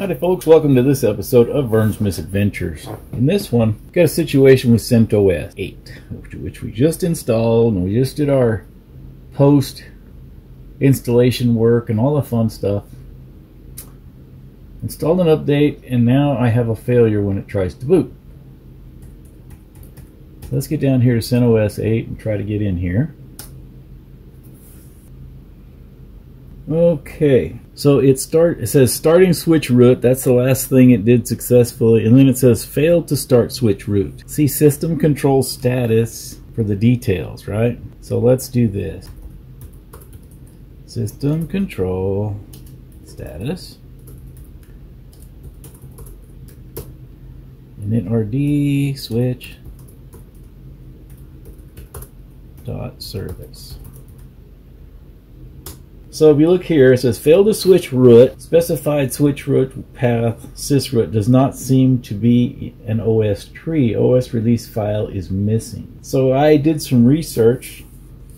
Howdy folks, welcome to this episode of Verne's Misadventures. In this one, we've got a situation with CentOS 8, which we just installed and we just did our post installation work and all the fun stuff. Installed an update and now I have a failure when it tries to boot. Let's get down here to CentOS 8 and try to get in here. Okay, so it start it says starting switch root. That's the last thing it did successfully, and then it says failed to start switch root. See system control status for the details, right? So let's do this. System control status. And then RD switch dot service. So if you look here, it says fail to switch root, specified switch root path sysroot does not seem to be an OS tree. OS release file is missing. So I did some research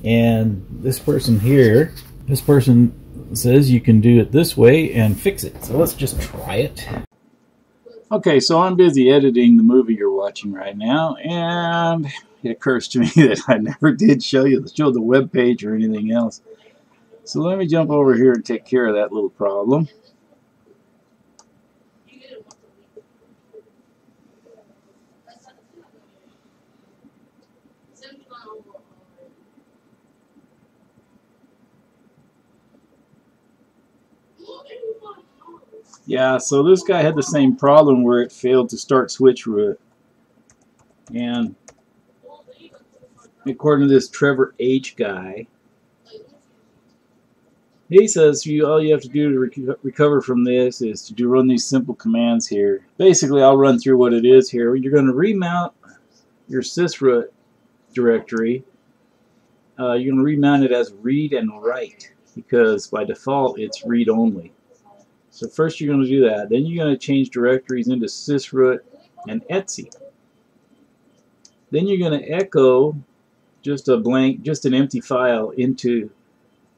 and this person here, this person says you can do it this way and fix it. So let's just try it. Okay, so I'm busy editing the movie you're watching right now and it occurs to me that I never did show you the show the web page or anything else. So let me jump over here and take care of that little problem. Yeah, so this guy had the same problem where it failed to start switch root. And according to this Trevor H guy, he says you all you have to do to rec recover from this is to do run these simple commands here. Basically, I'll run through what it is here. You're going to remount your sysroot directory. Uh, you're going to remount it as read and write because by default it's read only. So first you're going to do that. Then you're going to change directories into sysroot and etc. Then you're going to echo just a blank, just an empty file into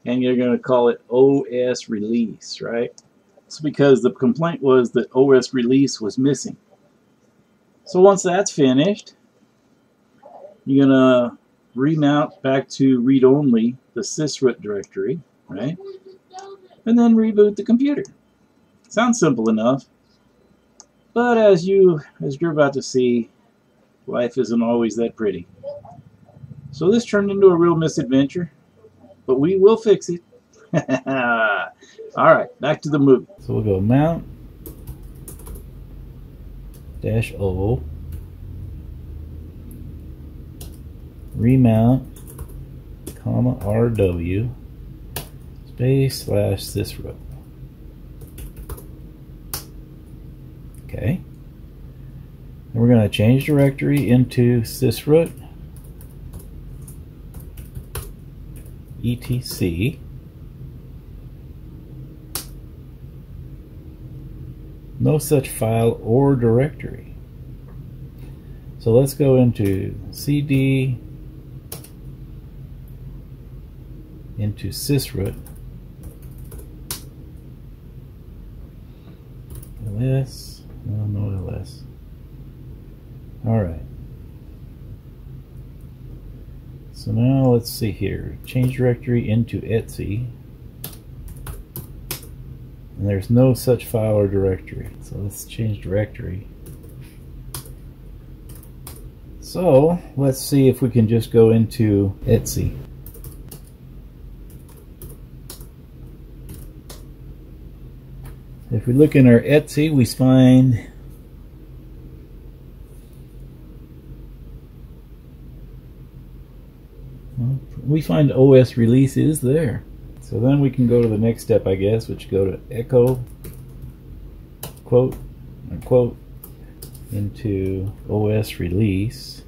and you're going to call it OS release, right? It's because the complaint was that OS release was missing. So once that's finished, you're going to remount back to read-only the sysroot directory, right? And then reboot the computer. Sounds simple enough. But as you as you're about to see, life isn't always that pretty. So this turned into a real misadventure but we will fix it. All right, back to the movie. So we'll go mount dash O remount comma RW space slash this sysroot. Okay. And we're going to change directory into sysroot etc no such file or directory. So let's go into cd into sysroot ls no no ls all right So now let's see here. Change directory into Etsy. And there's no such file or directory. So let's change directory. So let's see if we can just go into Etsy. If we look in our Etsy, we find we find OS release is there. So then we can go to the next step, I guess, which go to echo quote unquote into OS release.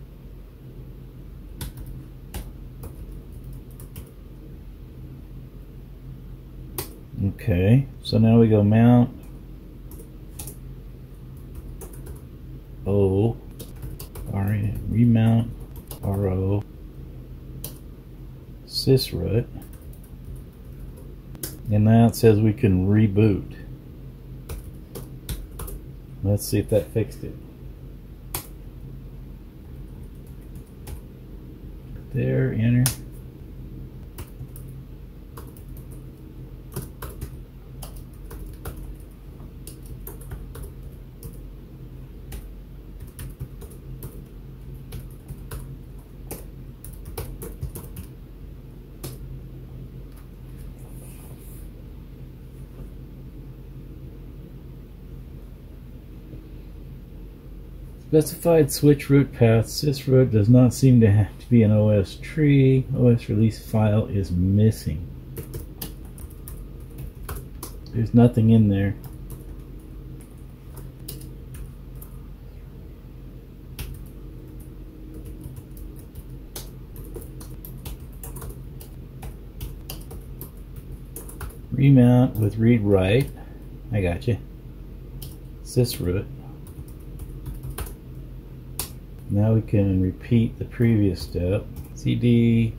Okay, so now we go mount O, remount RO sysroot and now it says we can reboot Let's see if that fixed it. There, enter. Specified switch root path. Sysroot does not seem to have to be an OS tree. OS release file is missing. There's nothing in there. Remount with read write. I got you. Sysroot. Now we can repeat the previous step. CD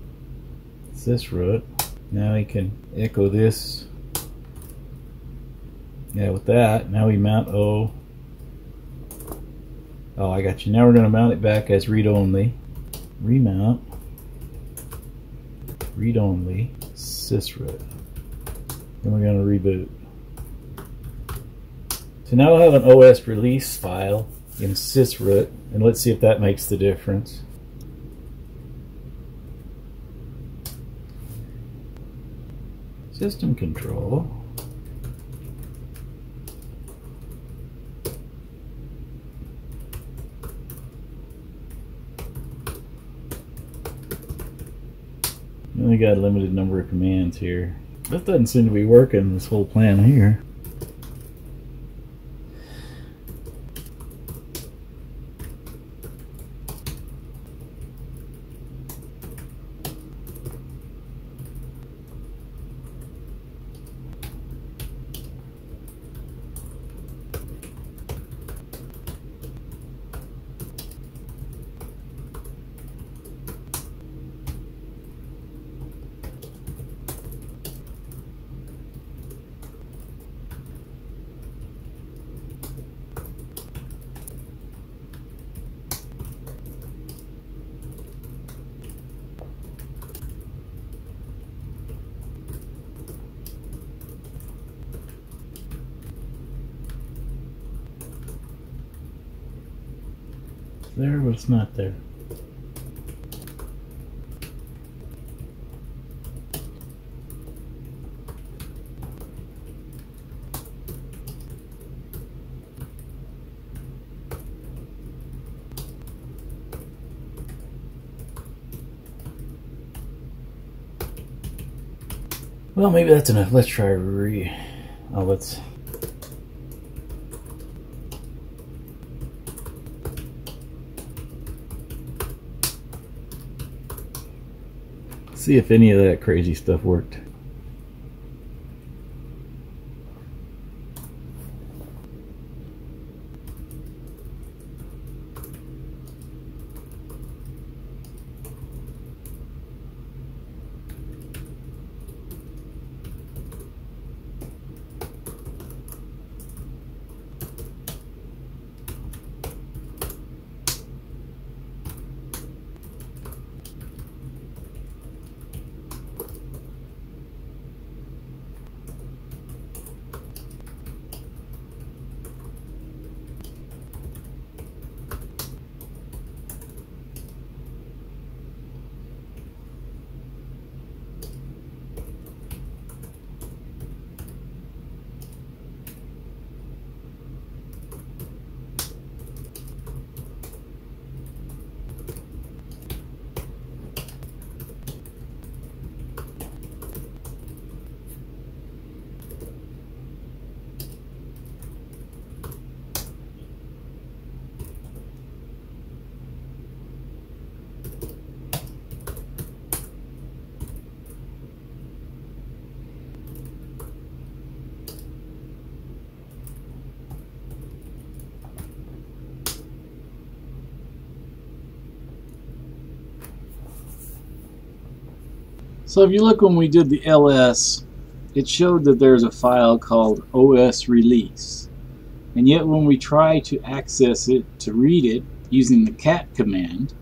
it's this root. Now we can echo this. Yeah, with that, now we mount O. Oh, I got you. Now we're going to mount it back as read-only. Remount. Read-only. Sysroot. Then we're going to reboot. So now I have an OS release file in sysroot and let's see if that makes the difference. System control. Only got a limited number of commands here. That doesn't seem to be working, this whole plan here. There, but it's not there. Well, maybe that's enough. Let's try re... Oh, let's... see if any of that crazy stuff worked. So if you look when we did the LS, it showed that there's a file called OS release. And yet when we try to access it to read it using the cat command,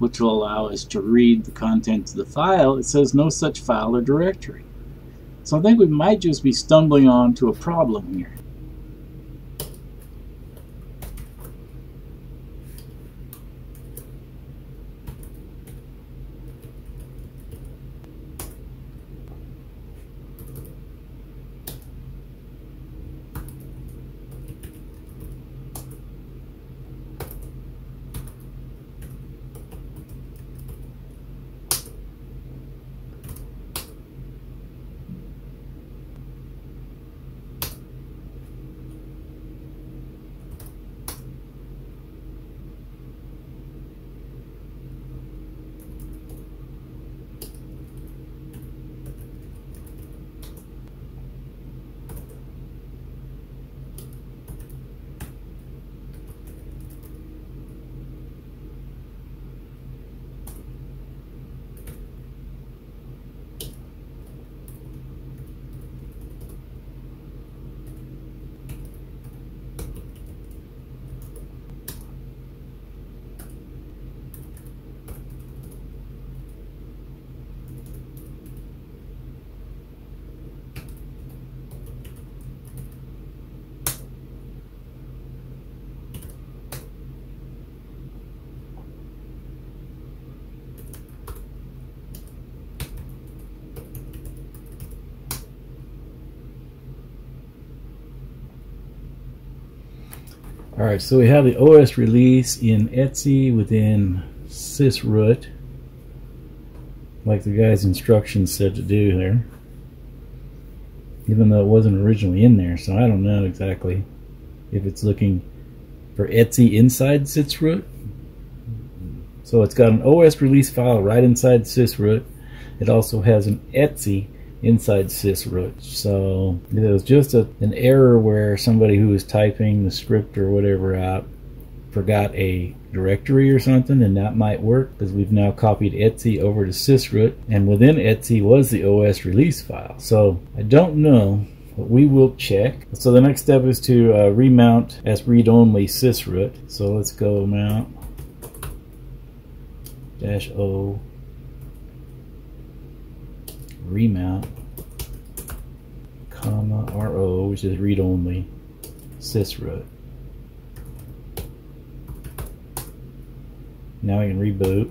which will allow us to read the contents of the file, it says no such file or directory. So I think we might just be stumbling onto a problem here. All right, so we have the OS release in Etsy within sysroot, like the guy's instructions said to do there. Even though it wasn't originally in there, so I don't know exactly if it's looking for Etsy inside sysroot. So it's got an OS release file right inside sysroot. It also has an etc inside sysroot. So it was just a, an error where somebody who was typing the script or whatever out forgot a directory or something and that might work because we've now copied etc over to sysroot and within etc was the OS release file. So I don't know but we will check. So the next step is to uh, remount as read-only sysroot. So let's go mount dash O remount comma RO which is read only sysroot now we can reboot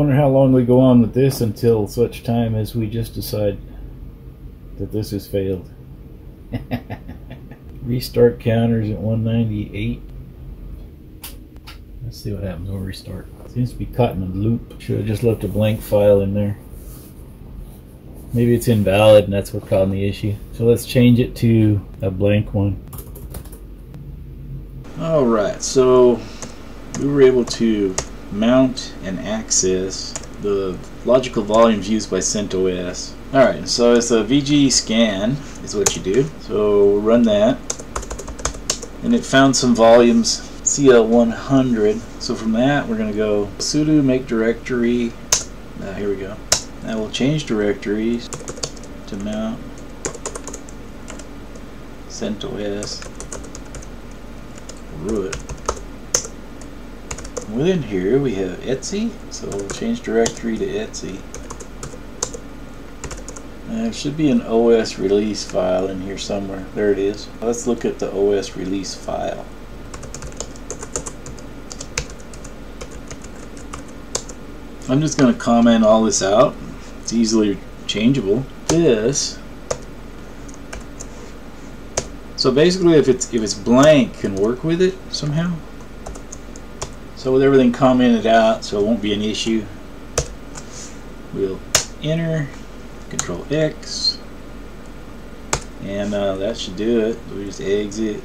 Wonder how long we go on with this until such time as we just decide that this has failed. restart counters at 198. Let's see what happens when we restart. Seems to be caught in a loop. Should have just left a blank file in there. Maybe it's invalid and that's what caused the issue. So let's change it to a blank one. Alright, so we were able to mount and access the logical volumes used by CentOS. Alright, so it's a VG scan is what you do. So run that. And it found some volumes CL100. So from that we're going to go sudo make directory. Now here we go. Now we'll change directories to mount CentOS root within here we have Etsy, so we'll change directory to Etsy. Uh, and there should be an OS release file in here somewhere. There it is. Let's look at the OS release file. I'm just going to comment all this out. It's easily changeable. This. So basically if it's if it's blank can work with it somehow so with everything commented out, so it won't be an issue, we'll enter, control X, and uh, that should do it. We just exit,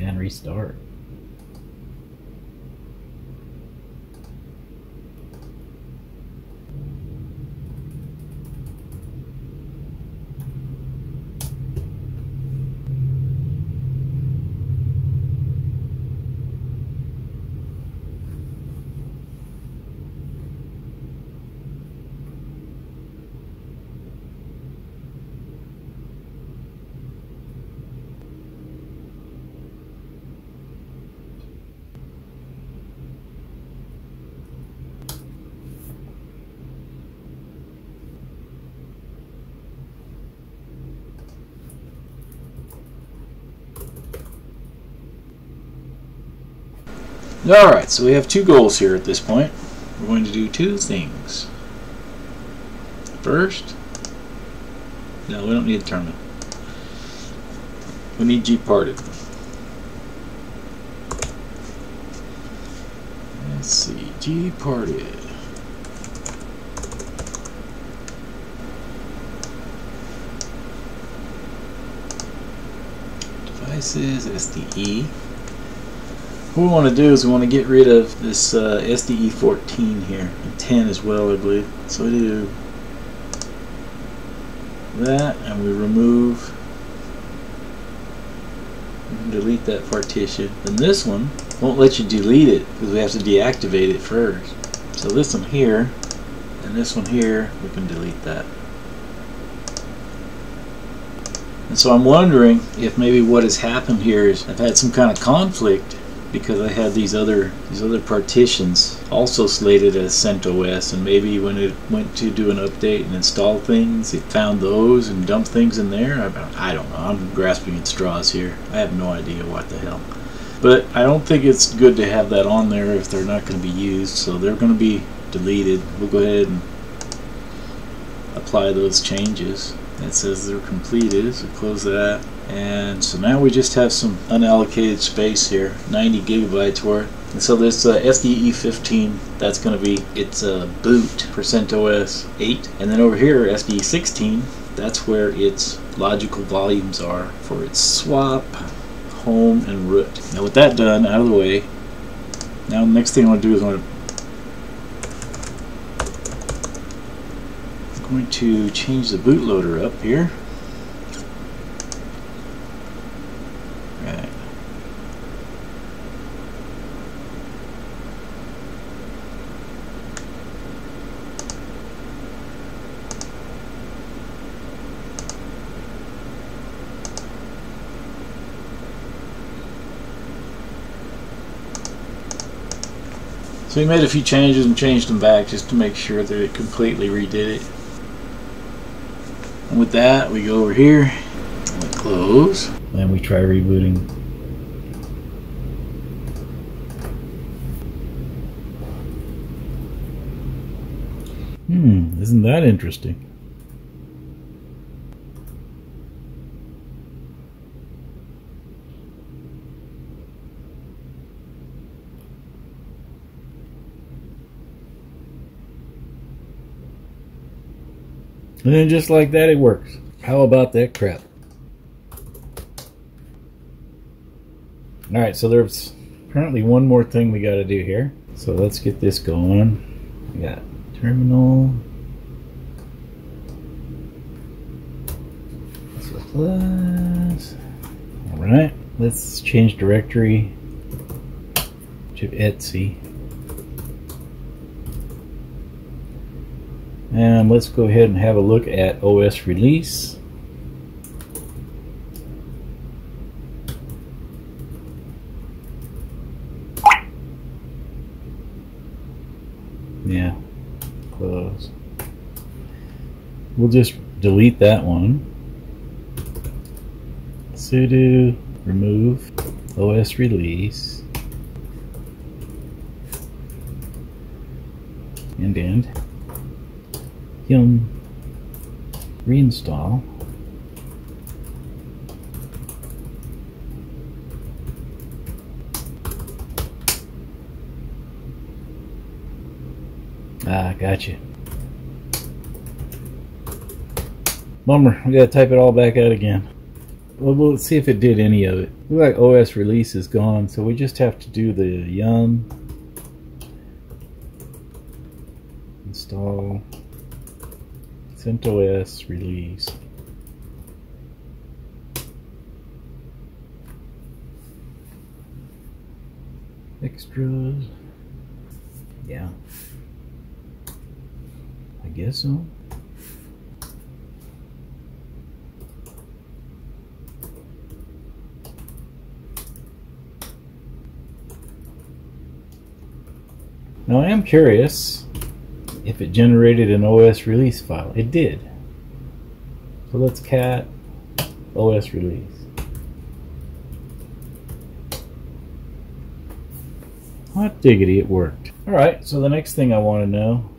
and restart. Alright, so we have two goals here at this point. We're going to do two things. First, no, we don't need a tournament. We need GParted. Let's see, GParted. Devices, SDE. What we want to do is we want to get rid of this uh, SDE 14 here, and 10 as well I believe. So we do that and we remove delete that partition. And this one won't let you delete it because we have to deactivate it first. So this one here and this one here we can delete that. And so I'm wondering if maybe what has happened here is I've had some kind of conflict because I had these other these other partitions also slated as CentOS and maybe when it went to do an update and install things it found those and dumped things in there. I, I don't know. I'm grasping at straws here. I have no idea what the hell. But I don't think it's good to have that on there if they're not going to be used so they're going to be deleted. We'll go ahead and apply those changes. It says they're completed so close that and so now we just have some unallocated space here 90 gigabytes worth. And so this uh, SDE 15 that's going to be its uh, boot for CentOS 8 and then over here SDE 16 that's where its logical volumes are for its swap home and root. Now with that done out of the way now the next thing I want to do is I'm going to change the bootloader up here we made a few changes and changed them back just to make sure that it completely redid it. And with that, we go over here, close. And we try rebooting. Hmm, isn't that interesting? And then just like that, it works. How about that crap? All right, so there's apparently one more thing we got to do here. So let's get this going. We got terminal. plus. All right, let's change directory to Etsy. And let's go ahead and have a look at OS release. Yeah, close. We'll just delete that one. sudo remove OS release and end yum reinstall. Ah, gotcha. Bummer, we gotta type it all back out again. well, we'll see if it did any of it. Looks like OS release is gone, so we just have to do the yum install CentOS release. Extras. Yeah. I guess so. Now I am curious if it generated an OS release file. It did. So let's cat OS release. Hot diggity, it worked. Alright, so the next thing I want to know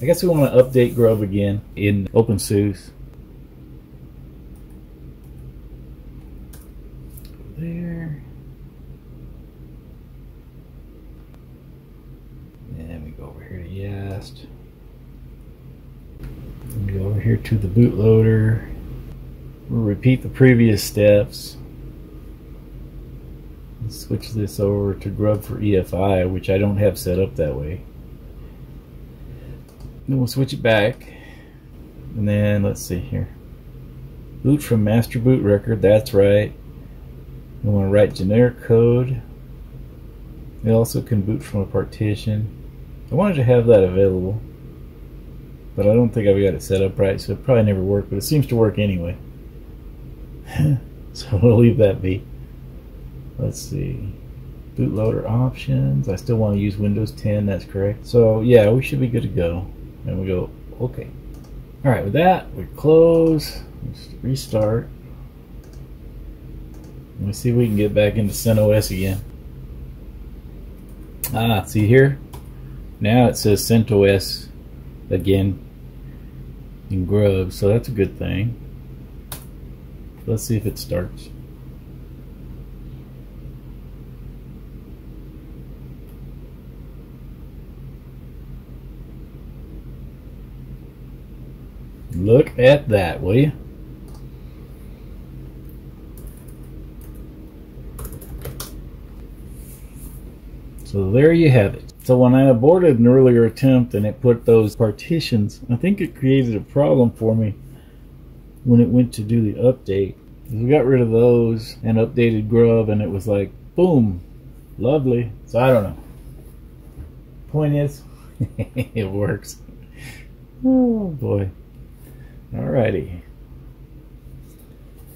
I guess we want to update Grub again in OpenSUSE. There. And we go over here go over here to the bootloader. We'll repeat the previous steps. Switch this over to Grub for EFI, which I don't have set up that way. Then we'll switch it back. And then let's see here. Boot from master boot record, that's right. We want to write generic code. It also can boot from a partition. I wanted to have that available. But I don't think I've got it set up right, so it probably never worked, but it seems to work anyway. so we'll leave that be. Let's see. Bootloader options. I still want to use Windows 10, that's correct. So yeah, we should be good to go. And we go, okay. All right, with that, we close, Let's restart. Let me see if we can get back into CentOS again. Ah, see here? Now it says CentOS again in Grub, so that's a good thing. Let's see if it starts. Look at that, will you? So there you have it. So when I aborted an earlier attempt and it put those partitions, I think it created a problem for me when it went to do the update. We got rid of those and updated Grub and it was like, boom, lovely. So I don't know. Point is, it works. Oh boy. Alrighty.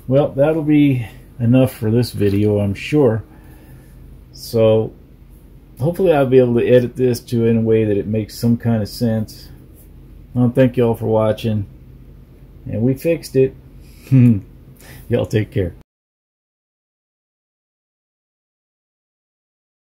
Well, that'll be enough for this video, I'm sure. So, hopefully I'll be able to edit this to in a way that it makes some kind of sense. Thank y'all for watching. And we fixed it. y'all take care.